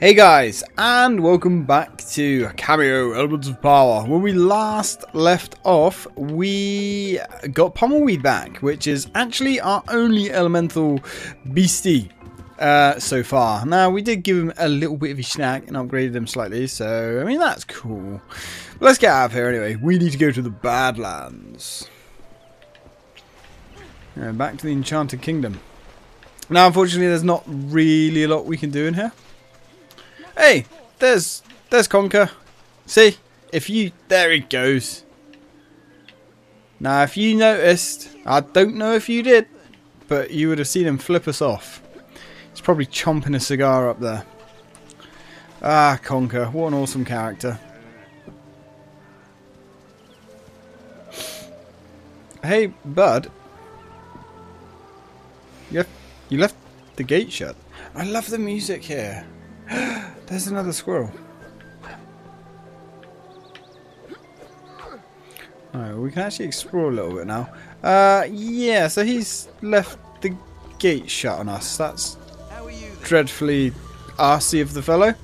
Hey guys, and welcome back to Kameo Elements of Power. When we last left off, we got Pummelweed back, which is actually our only elemental beastie uh, so far. Now, we did give him a little bit of a snack and upgraded him slightly, so, I mean, that's cool. But let's get out of here anyway. We need to go to the Badlands. Yeah, back to the Enchanted Kingdom. Now, unfortunately, there's not really a lot we can do in here. Hey, there's there's Conker. See, if you there he goes. Now, if you noticed, I don't know if you did, but you would have seen him flip us off. He's probably chomping a cigar up there. Ah, Conker, what an awesome character. Hey, bud. You left, you left the gate shut. I love the music here. There's another squirrel. Alright, we can actually explore a little bit now. Uh, yeah, so he's left the gate shut on us. That's dreadfully arsey of the fellow.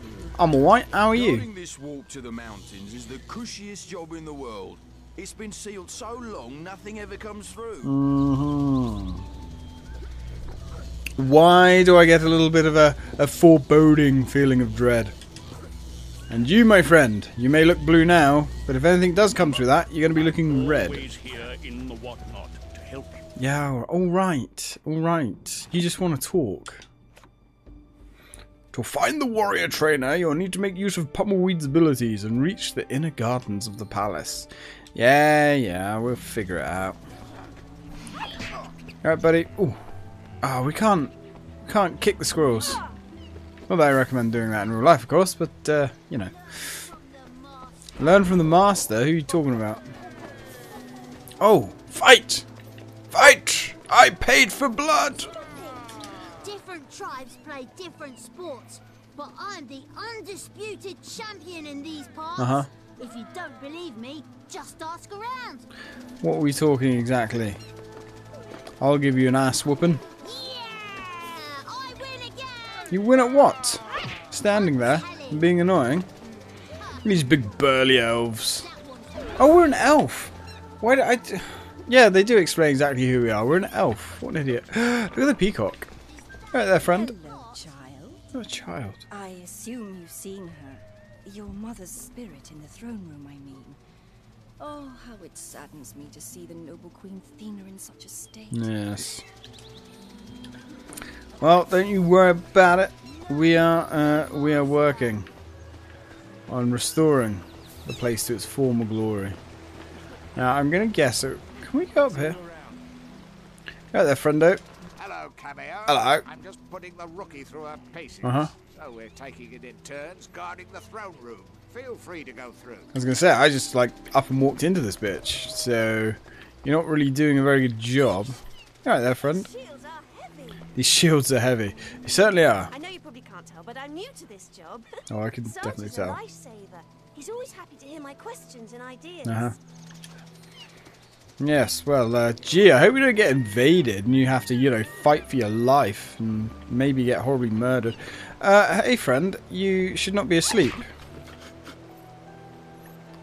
I'm alright, how are you? This walk to the mountains is the cushiest job in the world. It's been sealed so long, nothing ever comes through. Mm-hmm. Why do I get a little bit of a, a foreboding feeling of dread? And you, my friend, you may look blue now, but if anything does come through that, you're going to be looking red. Always here in the whatnot to help you. Yeah, all right, all right. You just want to talk. To find the warrior trainer, you'll need to make use of Pummelweed's abilities and reach the inner gardens of the palace. Yeah, yeah, we'll figure it out. Alright, buddy. Ooh. Oh, we can't can't kick the squirrels. Not that I recommend doing that in real life, of course, but, uh, you know. Learn from the master? Who are you talking about? Oh, fight! Fight! I paid for blood! Different tribes play different sports, but I'm the undisputed champion in these parts. Uh-huh. If you don't believe me, just ask around. What are we talking exactly? I'll give you an ass whooping. You win at what? Standing there and being annoying? These big burly elves. Oh, we're an elf. Why did I... Yeah, they do explain exactly who we are. We're an elf. What an idiot. Look at the peacock. Right there, friend. Hello, child. A child. I assume you've seen her. Your mother's spirit in the throne room, I mean. Oh, how it saddens me to see the noble Queen Thena in such a state. Yes. Well, don't you worry about it. We are uh, we are working on restoring the place to its former glory. Now, I'm going to guess it. Can we go up here? Go there, friendo. Hello, Kameo. Hello. I'm just putting the rookie through her paces. Uh-huh. So we're taking it in turns, guarding the throne room. Feel free to go through. I was going to say, I just like up and walked into this bitch. So, you're not really doing a very good job. All right there, friend. Shields are heavy. These shields are heavy. They certainly are. I know you probably can't tell, but I'm new to this job. Oh, I can definitely tell. lifesaver. He's always happy to hear my questions and ideas. Uh-huh. Yes, well, uh, gee, I hope we don't get invaded and you have to, you know, fight for your life and maybe get horribly murdered. Uh, hey, friend, you should not be asleep.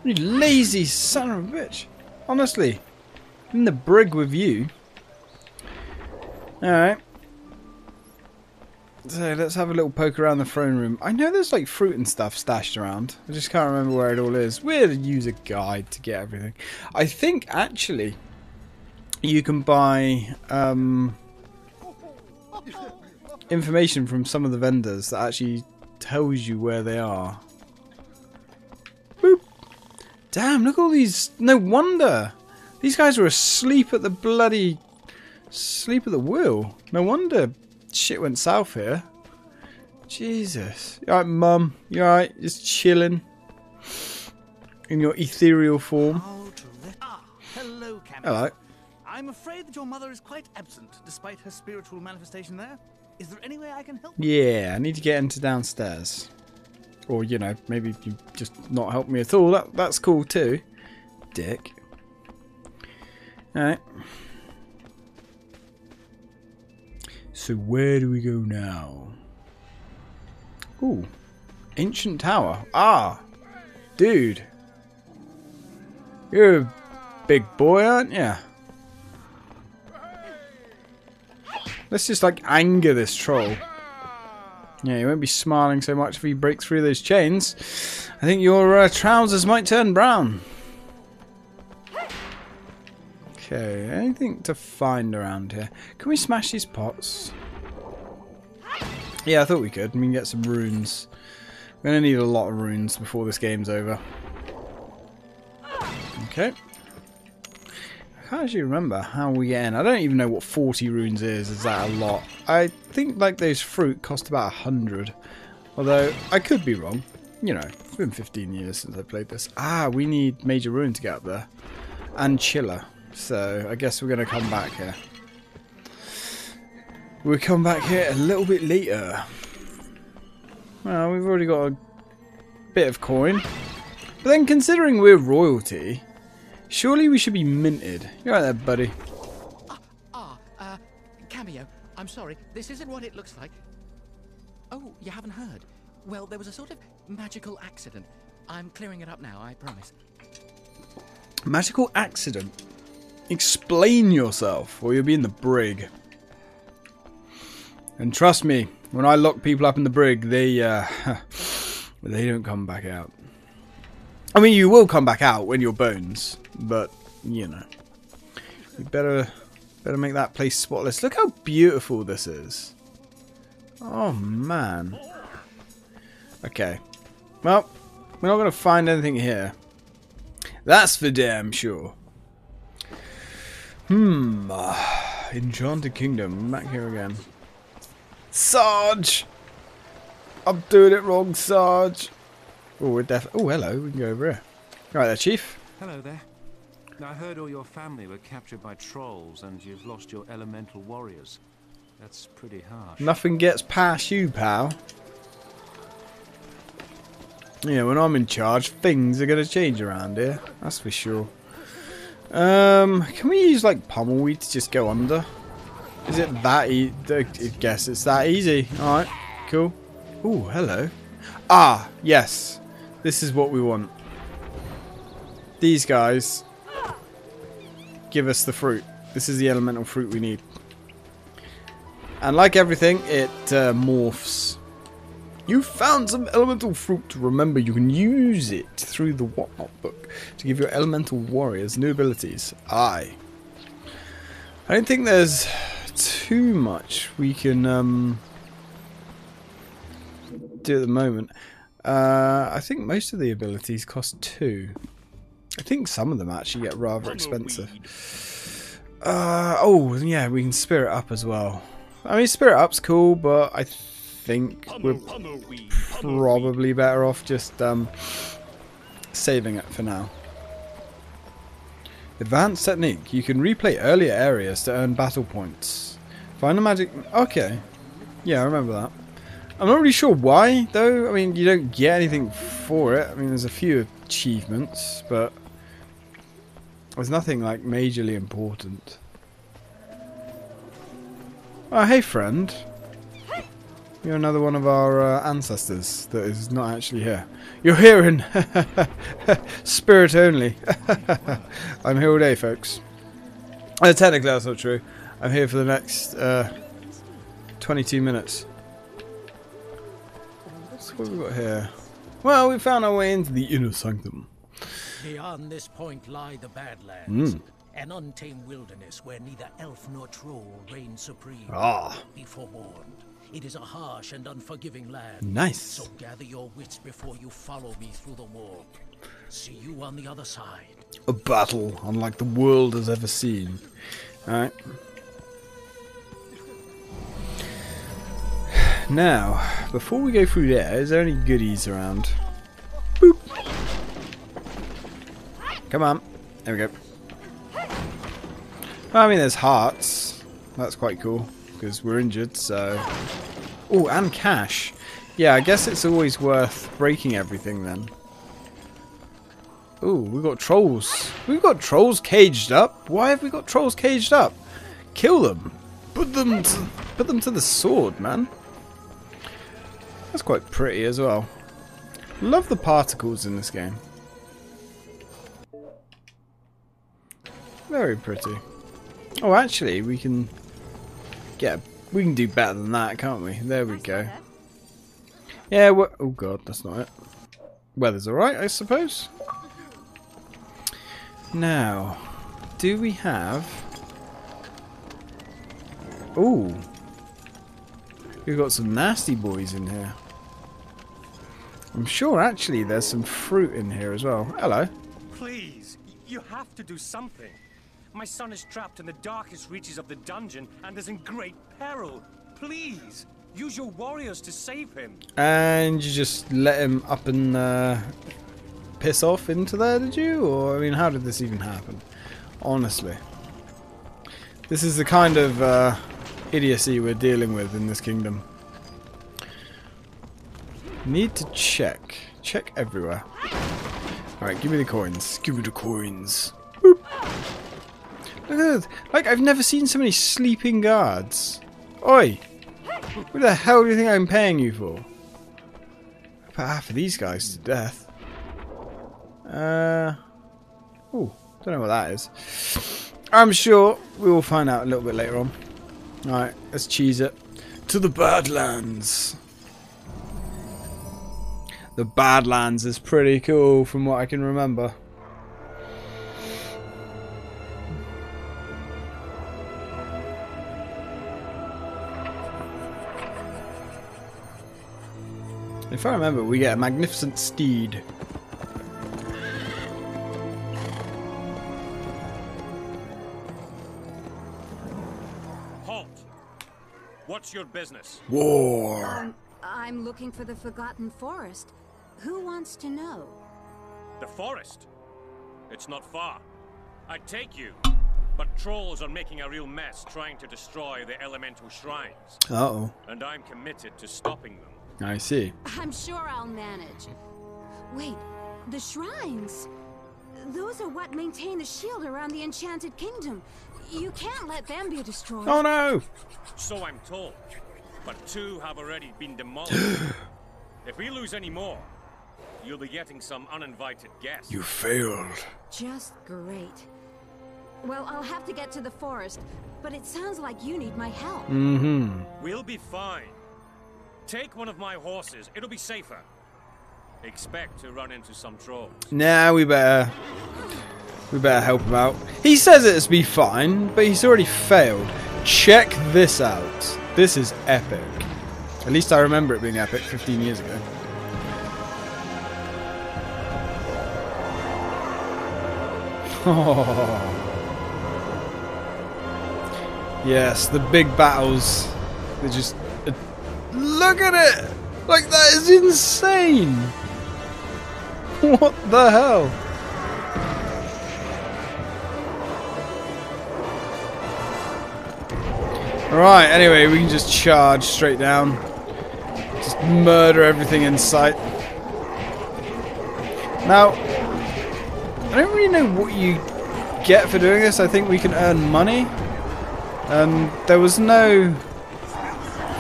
You lazy son of a bitch. Honestly, in the brig with you. Alright. So let's have a little poke around the throne room. I know there's like fruit and stuff stashed around. I just can't remember where it all is. We'll use a guide to get everything. I think actually you can buy um, information from some of the vendors that actually tells you where they are. Boop. Damn, look at all these. No wonder. These guys were asleep at the bloody. Sleep at the wheel. No wonder shit went south here. Jesus. You alright, mum? You alright? Just chilling? In your ethereal form? How to let... Ah, hello. Hello. I'm afraid that your mother is quite absent, despite her spiritual manifestation there. Is there any way I can help? Yeah, I need to get into downstairs. Or, you know, maybe you just not help me at all. That, that's cool too. Dick. Alright. So where do we go now? Ooh. Ancient tower. Ah. Dude. You're a big boy, aren't you? Let's just like anger this troll. Yeah, he won't be smiling so much if he breaks through those chains. I think your uh, trousers might turn brown. Okay, anything to find around here? Can we smash these pots? Yeah, I thought we could. We can get some runes. We're going to need a lot of runes before this game's over. Okay. I can't actually remember how we get in. I don't even know what 40 runes is. Is that a lot? I think like those fruit cost about 100. Although, I could be wrong. You know, it's been 15 years since I played this. Ah, we need Major Ruin to get up there. And Chiller. So, I guess we're going to come back here. We'll come back here a little bit later. Well, we've already got a bit of coin. But then considering we're royalty, surely we should be minted. You're right there, buddy. Ah, ah uh, Kameo, I'm sorry, this isn't what it looks like. Oh, you haven't heard? Well, there was a sort of magical accident. I'm clearing it up now, I promise. Magical accident. Explain yourself, or you'll be in the brig. And trust me, when I lock people up in the brig, they uh, they don't come back out. I mean, you will come back out when you're bones, but you know, you better better make that place spotless. Look how beautiful this is. Oh man. Okay. Well, we're not going to find anything here. That's for damn sure. Hmm. Enchanted Kingdom. Back here again. Sarge! I'm doing it wrong, Sarge. Oh, we're def- Oh, hello. We can go over here. Right there, Chief. Hello there. I heard all your family were captured by trolls and you've lost your elemental warriors. That's pretty harsh. Nothing gets past you, pal. Yeah, when I'm in charge, things are going to change around here. That's for sure. Um, can we use, like, pummelweed to just go under? Is it that easy? I guess it's that easy. Alright, cool. Ooh, hello. Ah, yes. This is what we want. These guys give us the fruit. This is the elemental fruit we need. And like everything, it uh, morphs. You found some elemental fruit. To remember, you can use it through the Whatnot book to give your elemental warriors new abilities. Aye. I don't think there's too much we can um, do at the moment. Uh, I think most of the abilities cost two. I think some of them actually get rather expensive. Uh, oh, yeah, we can spirit up as well. I mean, spirit up's cool, but I think we're probably better off just um, saving it for now. Advanced technique. You can replay earlier areas to earn battle points. Find a magic... Okay. Yeah, I remember that. I'm not really sure why, though. I mean, you don't get anything for it. I mean, there's a few achievements, but... There's nothing, like, majorly important. Oh, hey, friend. You're another one of our uh, ancestors that is not actually here. You're here in spirit only. I'm here all day, folks. Uh, technically, that's not true. I'm here for the next uh, 22 minutes. So what have we got here? Well, we found our way into the inner sanctum. Beyond this point lie the Badlands. Mm. An untamed wilderness where neither elf nor troll reign supreme. Ah. Be forewarned. It is a harsh and unforgiving land. Nice. So gather your wits before you follow me through the wall. See you on the other side. A battle unlike the world has ever seen. Alright. Now, before we go through there, is there any goodies around? Boop. Come on. There we go. Well, I mean, there's hearts. That's quite cool, because we're injured, so... Oh, and cash. Yeah, I guess it's always worth breaking everything then. Ooh, we've got trolls. We've got trolls caged up. Why have we got trolls caged up? Kill them. Put them to, put them to the sword, man. That's quite pretty as well. Love the particles in this game. Very pretty. Oh, actually, we can get. We can do better than that, can't we? There we go. Yeah. we oh God, that's not it. Weather's all right, I suppose. Now, do we have? Ooh, we've got some nasty boys in here. I'm sure actually there's some fruit in here as well. Hello. Please, you have to do something. My son is trapped in the darkest reaches of the dungeon and is in great peril. Please, use your warriors to save him. And you just let him up and uh, piss off into there, did you? Or, I mean, how did this even happen? Honestly. This is the kind of uh, idiocy we're dealing with in this kingdom. Need to check. Check everywhere. Alright, give me the coins. Give me the coins. Look at this. Like, I've never seen so many sleeping guards. Oi! What the hell do you think I'm paying you for? Put half of these guys to death. Uh. Oh, don't know what that is. I'm sure we will find out a little bit later on. Alright, let's cheese it. To the Badlands. The Badlands is pretty cool from what I can remember. If I remember, we get a magnificent steed. Halt! What's your business? War. Um, I'm looking for the Forgotten Forest. Who wants to know? The forest? It's not far. I'd take you. But trolls are making a real mess trying to destroy the elemental shrines. Uh oh. And I'm committed to stopping them. I see. I'm sure I'll manage. Wait, the shrines? Those are what maintain the shield around the Enchanted Kingdom. You can't let them be destroyed. Oh no! So I'm told. But two have already been demolished. if we lose any more, you'll be getting some uninvited guests. You failed. Just great. Well, I'll have to get to the forest, but it sounds like you need my help. Mm-hmm. We'll be fine. Take one of my horses. It'll be safer. Expect to run into some trolls. Nah, we better we better help him out. He says it's be fine, but he's already failed. Check this out. This is epic. At least I remember it being epic 15 years ago. yes, the big battles. They just look at it. Like that is insane. What the hell? Right, anyway, we can just charge straight down. Just murder everything in sight. Now, I don't really know what you get for doing this. I think we can earn money. Um, there was no...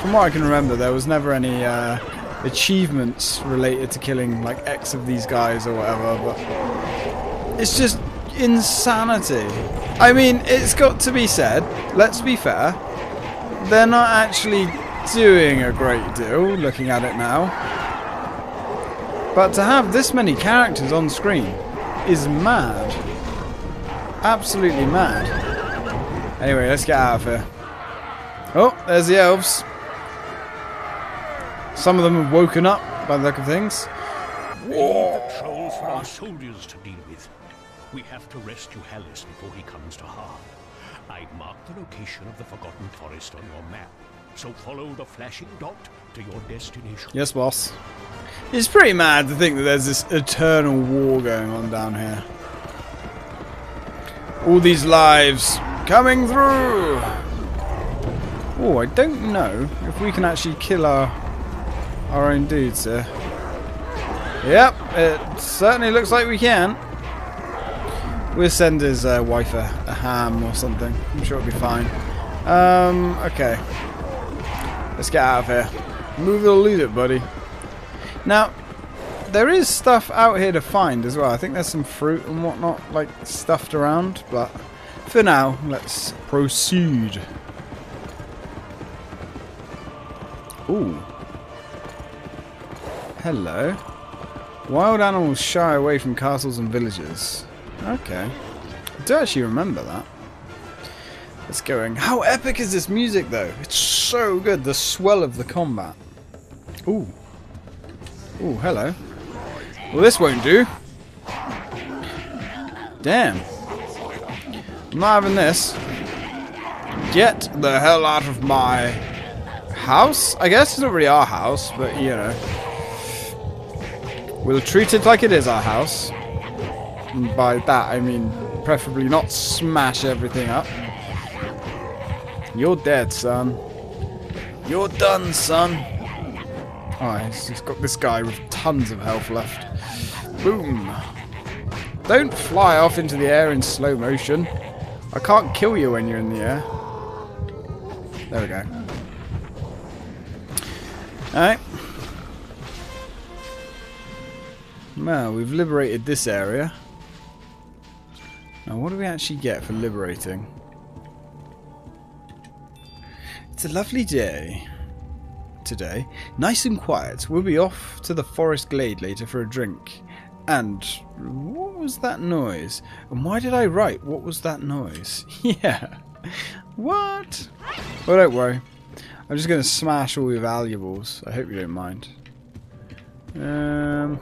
From what I can remember, there was never any uh, achievements related to killing like X of these guys or whatever, but it's just insanity. I mean, it's got to be said, let's be fair, they're not actually doing a great deal, looking at it now. But to have this many characters on screen is mad. Absolutely mad. Anyway, let's get out of here. Oh, there's the elves. Some of them have woken up by the look of things. The trolls for our soldiers to deal with. We have to rescue Hellas before he comes to harm. I've marked the location of the Forgotten Forest on your map, so follow the flashing dot to your destination. Yes, boss. It's pretty mad to think that there's this eternal war going on down here. All these lives coming through! Oh, I don't know if we can actually kill our own dudes here. Yep, it certainly looks like we can. We'll send his uh, wife a, a, ham or something. I'm sure it'll be fine. Um, okay. Let's get out of here. Move it or lose it, buddy. Now, there is stuff out here to find as well. I think there's some fruit and whatnot, like, stuffed around. But for now, let's proceed. Ooh. Hello. Wild animals shy away from castles and villages. Okay. I do actually remember that. It's going. How epic is this music though? It's so good. The swell of the combat. Ooh. Ooh, hello. Well, this won't do. Damn. I'm not having this. Get the hell out of my house? I guess it's not really our house, but you know. We'll treat it like it is our house. And by that, I mean preferably not smash everything up. You're dead, son. You're done, son. Oh, he's got this guy with tons of health left. Boom. Don't fly off into the air in slow motion. I can't kill you when you're in the air. There we go. Alright. Well, we've liberated this area. Now, what do we actually get for liberating? It's a lovely day today. Nice and quiet. We'll be off to the forest glade later for a drink. And what was that noise? And why did I write what was that noise? yeah. What? Well, don't worry. I'm just going to smash all your valuables. I hope you don't mind. Um,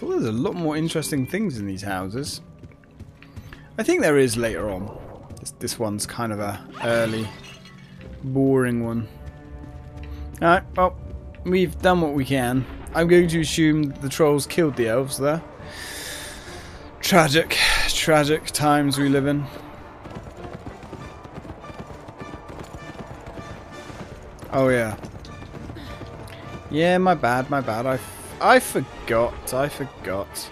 thought there was a lot more interesting things in these houses. I think there is later on. This, this one's kind of a early, boring one. Alright, well, we've done what we can. I'm going to assume the trolls killed the elves there. Tragic, tragic times we live in. Oh yeah. Yeah, my bad, my bad. I, I forgot, I forgot.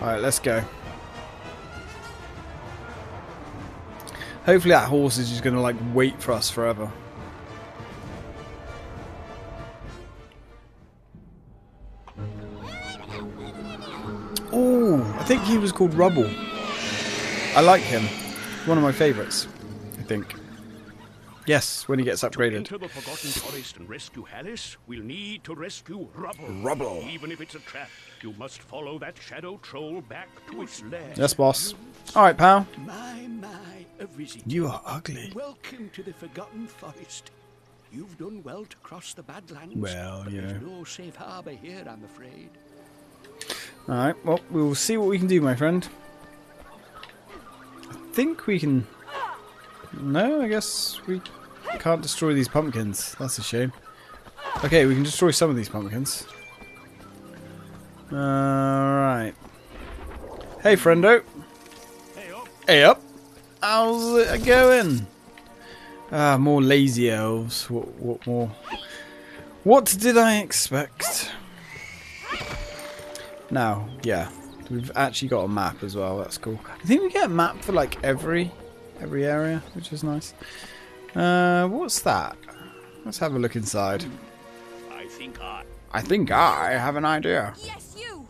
Alright, let's go. Hopefully that horse is just going to like wait for us forever. Oh, I think he was called Rubble. I like him. One of my favourites, I think. Yes, when he gets upgraded. Enter the Forgotten Forest and rescue Alice, we'll need to rescue Rubble. Rubble. Even if it's a trap, you must follow that shadow troll back to its lair. Yes, boss. Alright, pal. My, my, a visit. You are ugly. Welcome to the Forgotten Forest. You've done well to cross the Badlands. Well, but you there's no safe harbour here, I'm afraid. Alright, well, we will see what we can do, my friend. I think we can... No, I guess we can't destroy these pumpkins. That's a shame. Okay, we can destroy some of these pumpkins. Alright. Hey, friendo. Hey up. How's it going? Ah, more lazy elves. What, what more? What did I expect? Now, yeah, we've actually got a map as well. That's cool. I think we get a map for like every every area, which is nice. Uh, what's that? Let's have a look inside. I think I. I think I have an idea. Yes, you!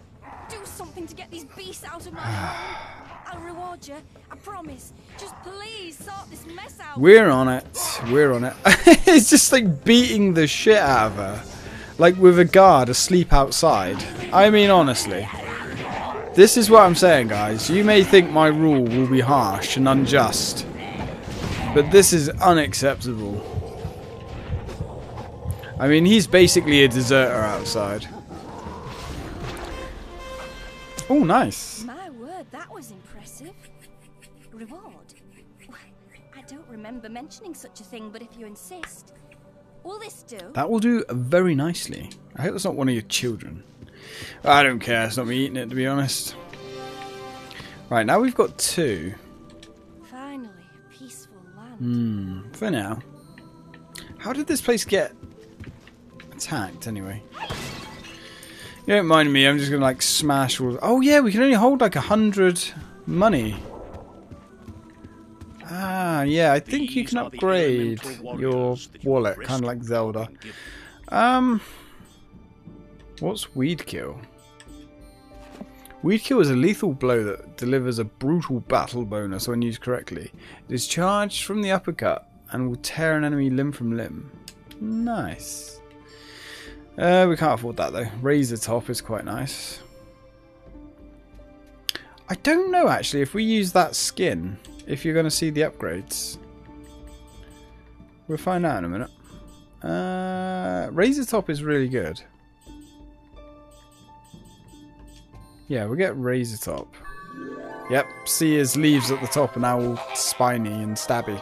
Do something to get these beasts out of my home. I'll reward you. I promise. Just please sort this mess out. We're on it. We're on it. it's just like beating the shit out of her. Like with a guard asleep outside. I mean, honestly. This is what I'm saying, guys. You may think my rule will be harsh and unjust. But this is unacceptable. I mean, he's basically a deserter outside. Oh, nice. My word, that was impressive. Reward? I don't remember mentioning such a thing, but if you insist. Will this do? That will do very nicely. I hope it's not one of your children. I don't care. It's not me eating it, to be honest. Right, now we've got two. Finally, a peaceful land. Hmm, for now. How did this place get attacked, anyway? You don't mind me, I'm just gonna, like, smash all... Oh, yeah, we can only hold, like, a hundred money. Ah, yeah, I think you can upgrade your wallet, kind of like Zelda. Um, What's Weed Kill? Weed Kill is a lethal blow that delivers a brutal battle bonus when used correctly. It is charged from the uppercut and will tear an enemy limb from limb. Nice. Uh, we can't afford that though. Razor Top is quite nice. I don't know actually if we use that skin, if you're going to see the upgrades. We'll find out in a minute. Uh, Razor Top is really good. Yeah, we'll get Razor Top. Yep, see his leaves at the top are now all spiny and stabby.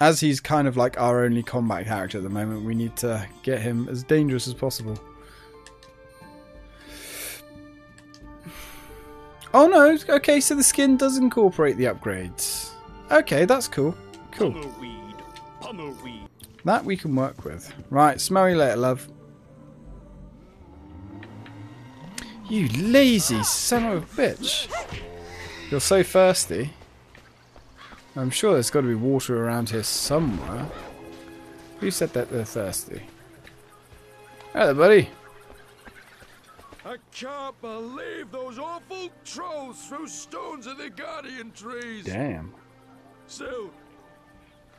As he's kind of like our only combat character at the moment, we need to get him as dangerous as possible. Oh no, okay, so the skin does incorporate the upgrades. Okay, that's cool. Cool. That we can work with. Right, smell you later, love. You lazy son of a bitch. You're so thirsty. I'm sure there's got to be water around here somewhere. Who said that they're thirsty? Hello, buddy. I can't believe those awful trolls threw stones at the guardian trees. Damn. So,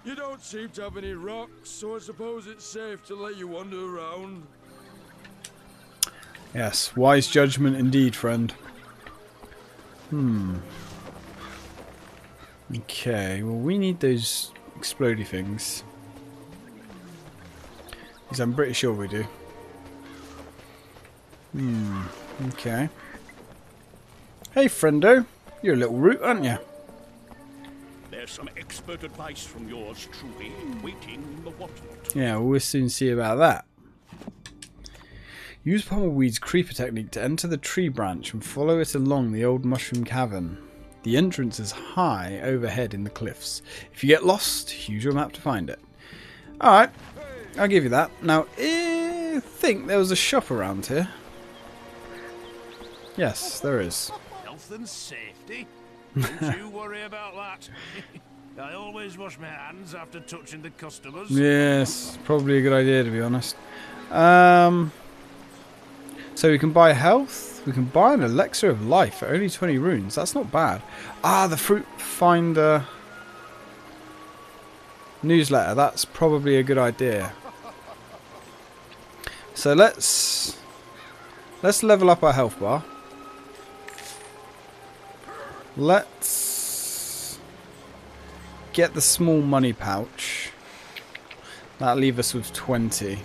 you don't seem to have any rocks, so I suppose it's safe to let you wander around. Yes, wise judgment indeed, friend. Hmm. Okay, well we need those explodey things. Because I'm pretty sure we do. Hmm, okay. Hey friendo, you're a little root, aren't you? There's some expert advice from yours truly waiting in the whatnot. Yeah, well, we'll soon see about that. Use Pummelweed's creeper technique to enter the tree branch and follow it along the old mushroom cavern. The entrance is high overhead in the cliffs. If you get lost, use your map to find it. Alright, I'll give you that. Now, I think there was a shop around here. Yes, there is. Health and safety? Don't you worry about that. I always wash my hands after touching the customers. Yes, probably a good idea to be honest. Um, so we can buy health. We can buy an elixir of life for only 20 runes. That's not bad. Ah, the fruit finder newsletter. That's probably a good idea. So let's let's level up our health bar. Let's get the small money pouch. That'll leave us with 20.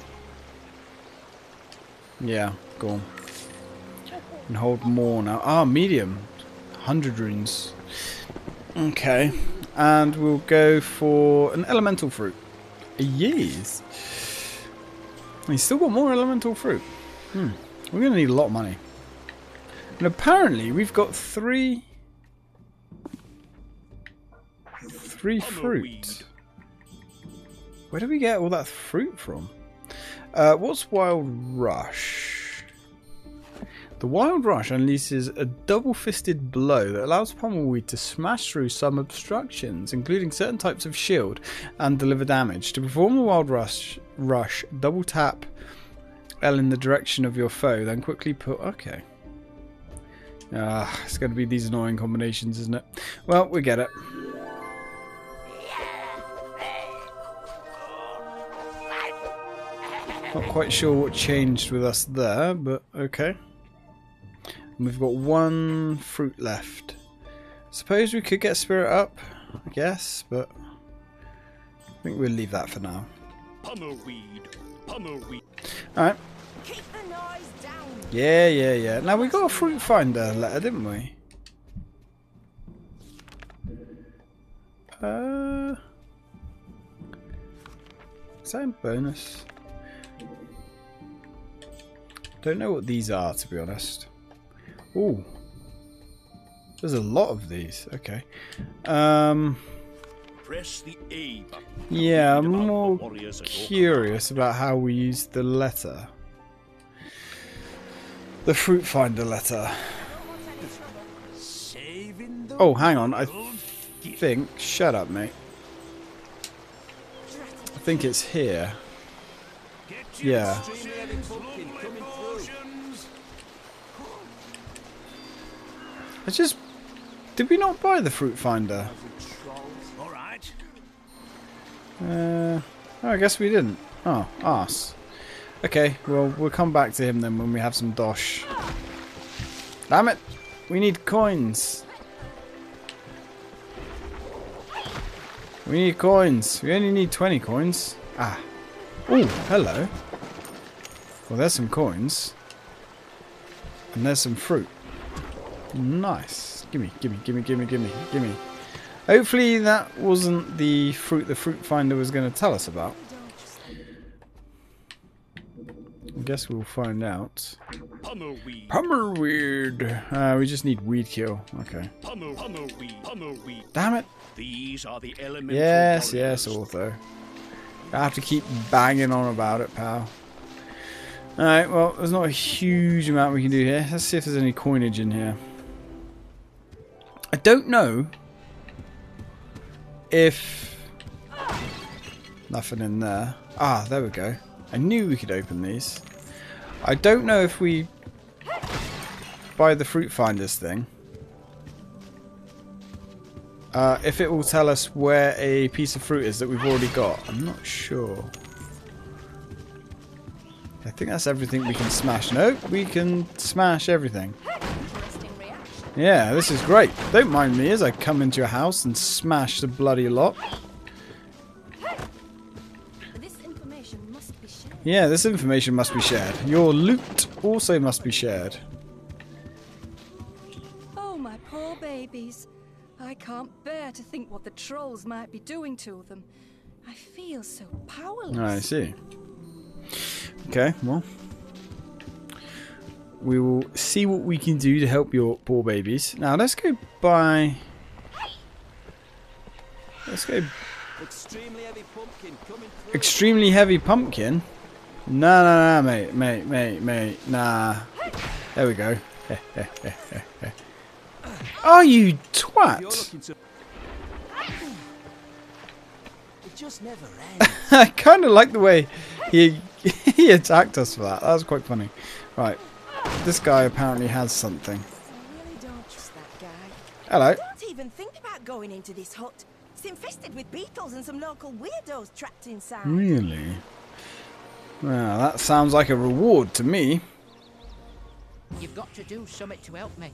Yeah, go. And hold more now. Ah, medium. 100 runes. Okay. And we'll go for an elemental fruit. Yes. He's still got more elemental fruit. Hmm. We're going to need a lot of money. And apparently we've got three... Three fruit. Where do we get all that fruit from? Uh, what's Wild Rush? The Wild Rush unleashes a double-fisted blow that allows Pummelweed to smash through some obstructions, including certain types of shield, and deliver damage. To perform the Wild Rush, rush double tap L in the direction of your foe, then quickly put... Okay. Ah, it's going to be these annoying combinations, isn't it? Well, we get it. Not quite sure what changed with us there, but okay. And we've got one fruit left. Suppose we could get spirit up, I guess, but I think we'll leave that for now. Pummelweed. Pummelweed. Alright. Yeah, yeah, yeah. Now we got a fruit finder letter, didn't we? Uh, is that a bonus? Don't know what these are, to be honest. Ooh. There's a lot of these. Okay. Um, Press the A button. yeah, I'm Read about the more warriors at your curious about how we use the letter. The fruit finder letter. Oh, hang on. I think. Shut up, mate. I think it's here. Yeah. I just... Did we not buy the fruit finder? All right. Uh, oh, I guess we didn't. Oh, arse. Okay, well, we'll come back to him then when we have some dosh. Damn it! We need coins. We need coins. We only need 20 coins. Ah. Oh, hello. Well, there's some coins. And there's some fruit. Nice. Gimme, gimme, gimme, gimme, gimme, gimme. Hopefully that wasn't the fruit the fruit finder was going to tell us about. I guess we'll find out. Pummelweed. Pummelweed. Uh, we just need weed kill. Okay. Pummel. Pummelweed. Damn it. These are the elemental Yes, yes, Ortho. I have to keep banging on about it, pal. Alright, well, there's not a huge amount we can do here. Let's see if there's any coinage in here. I don't know if... Nothing in there. Ah, there we go. I knew we could open these. I don't know if we buy the fruit finders thing. Uh, if it will tell us where a piece of fruit is that we've already got. I'm not sure. I think that's everything we can smash. No, we can smash everything. Yeah, this is great. Don't mind me as I come into your house and smash the bloody lot. This information must be shared. Yeah, this information must be shared. Your loot also must be shared. Oh, my poor babies. I can't bear to think what the trolls might be doing to them. I feel so powerless. I see. Okay, well. We will see what we can do to help your poor babies. Now, let's go buy... Let's go... Extremely heavy pumpkin coming through. Extremely heavy pumpkin? No, no, no, mate, mate, mate, mate, nah. There we go. Are you twat? You're looking to... It just never ends. I kind of like the way he he attacked us for that. That was quite funny. Right, this guy apparently has something. Hello. Don't even think about going into this hut. It's infested with beetles and some local weirdos trapped inside. Really? Well, that sounds like a reward to me. You've got to do something to help me.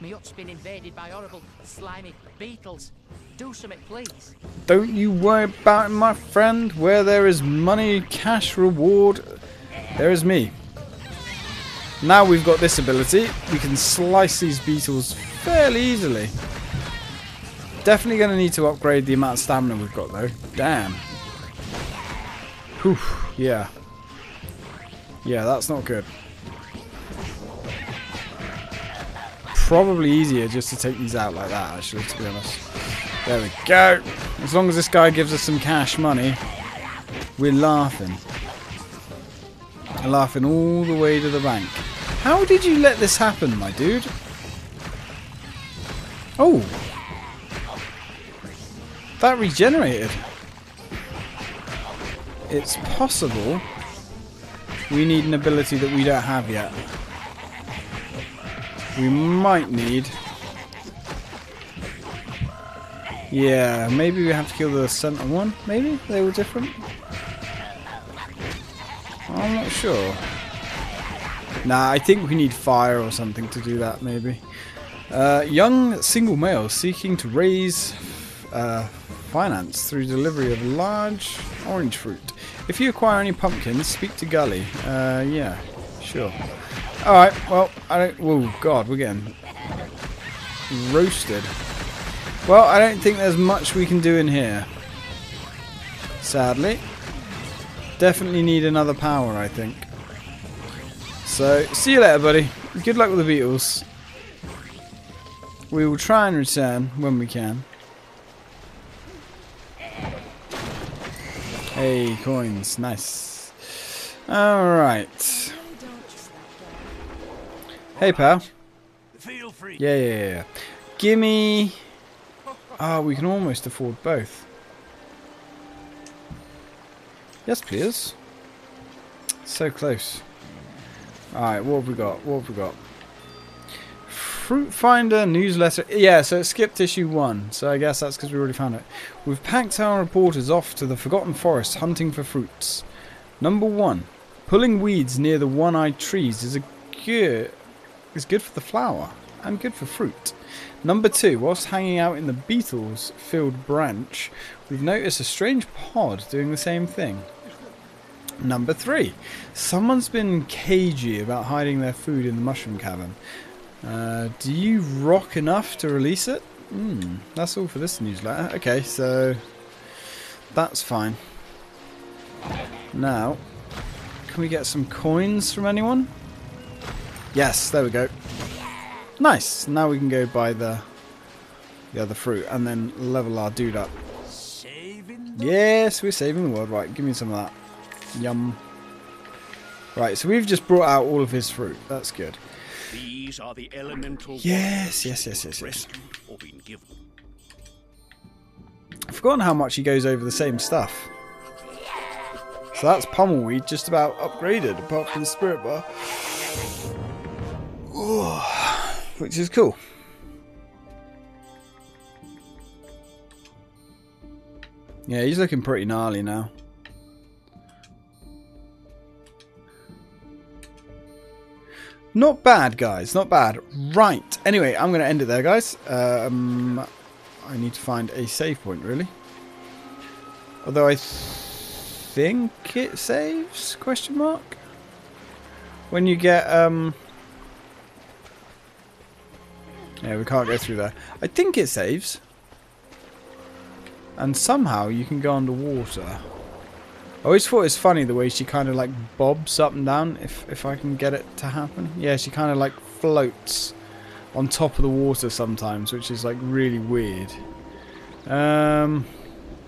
My hut's been invaded by horrible, slimy beetles. Do something, please. Don't you worry about it, my friend. Where there is money, cash, reward, there is me. Now we've got this ability, we can slice these beetles fairly easily. Definitely going to need to upgrade the amount of stamina we've got though. Damn. Whew, yeah. Yeah, that's not good. Probably easier just to take these out like that, actually, to be honest. There we go. As long as this guy gives us some cash money, we're laughing. We're Laughing all the way to the bank. How did you let this happen, my dude? Oh. That regenerated. It's possible we need an ability that we don't have yet. We might need... Yeah, maybe we have to kill the center one, maybe? They were different? I'm not sure. Nah, I think we need fire or something to do that, maybe. Uh, young single male seeking to raise uh, finance through delivery of large orange fruit. If you acquire any pumpkins, speak to Gully. Uh, yeah, sure. Alright, well, I don't... Oh, God, we're getting roasted. Well, I don't think there's much we can do in here. Sadly. Definitely need another power, I think. So, see you later, buddy. Good luck with the beetles. We will try and return when we can. Hey, coins. Nice. Alright. Hey, pal. Feel free. Yeah, yeah, yeah. Gimme... Ah, we can almost afford both. Yes, please. So close. Alright, what have we got? What have we got? Fruit Finder newsletter. Yeah, so it skipped issue one. So I guess that's because we already found it. We've packed our reporters off to the Forgotten Forest hunting for fruits. Number one. Pulling weeds near the one-eyed trees is a good is good for the flower and good for fruit. Number two, whilst hanging out in the beetles filled branch, we've noticed a strange pod doing the same thing. Number three, someone's been cagey about hiding their food in the mushroom cavern. Uh, do you rock enough to release it? Hmm, that's all for this newsletter. Okay, so that's fine. Now, can we get some coins from anyone? Yes, there we go. Nice. Now we can go buy the the other fruit and then level our dude up. Yes, we're saving the world. Right, give me some of that. Yum. Right, so we've just brought out all of his fruit. That's good. These are the elemental Yes, yes, yes, yes, yes. or been given. I've forgotten how much he goes over the same stuff. So that's Pummelweed just about upgraded, apart from the Spirit Bar. Ooh, which is cool. Yeah, he's looking pretty gnarly now. Not bad, guys. Not bad. Right. Anyway, I'm going to end it there, guys. Um, I need to find a save point, really. Although I th think it saves? Question mark. When you get um. Yeah, we can't go through there. I think it saves. And somehow you can go underwater. I always thought it was funny the way she kind of like bobs up and down, if, if I can get it to happen. Yeah, she kind of like floats on top of the water sometimes, which is like really weird. Um,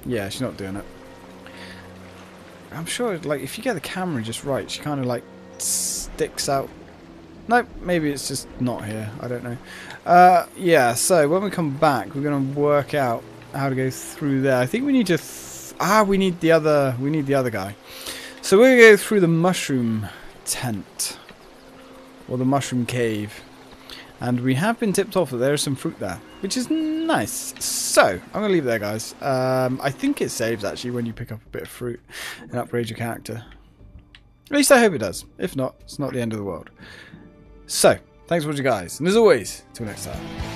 yeah, she's not doing it. I'm sure, like, if you get the camera just right, she kind of like sticks out. Nope, maybe it's just not here. I don't know. Uh, yeah, so when we come back, we're going to work out how to go through there. I think we need to... Ah, we need the other... We need the other guy. So we're to go through the mushroom tent. Or the mushroom cave. And we have been tipped off that there is some fruit there. Which is nice. So, I'm to leave it there, guys. Um, I think it saves, actually, when you pick up a bit of fruit and upgrade your character. At least I hope it does. If not, it's not the end of the world. So, thanks for watching, guys. And as always, till next time.